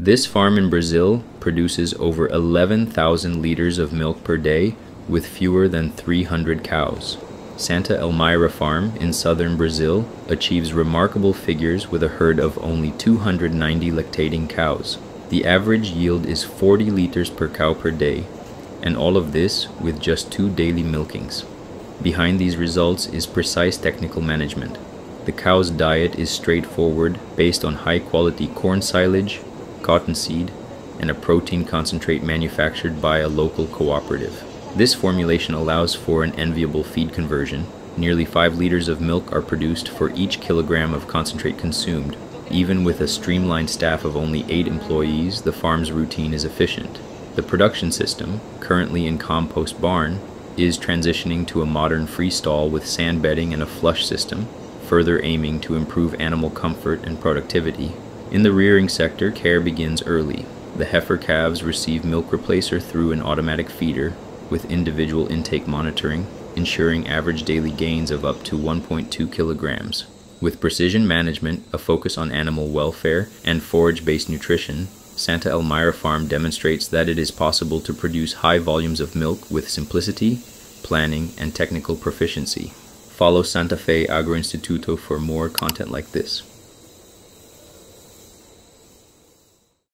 This farm in Brazil produces over 11,000 liters of milk per day with fewer than 300 cows. Santa Elmira Farm in southern Brazil achieves remarkable figures with a herd of only 290 lactating cows. The average yield is 40 liters per cow per day, and all of this with just two daily milkings. Behind these results is precise technical management. The cow's diet is straightforward, based on high quality corn silage, cottonseed, and a protein concentrate manufactured by a local cooperative. This formulation allows for an enviable feed conversion. Nearly 5 liters of milk are produced for each kilogram of concentrate consumed. Even with a streamlined staff of only 8 employees, the farm's routine is efficient. The production system, currently in compost barn, is transitioning to a modern freestall with sand bedding and a flush system, further aiming to improve animal comfort and productivity. In the rearing sector, care begins early. The heifer calves receive milk replacer through an automatic feeder with individual intake monitoring, ensuring average daily gains of up to 1.2 kilograms. With precision management, a focus on animal welfare, and forage based nutrition, Santa Elmira Farm demonstrates that it is possible to produce high volumes of milk with simplicity, planning, and technical proficiency. Follow Santafé Agroinstituto for more content like this.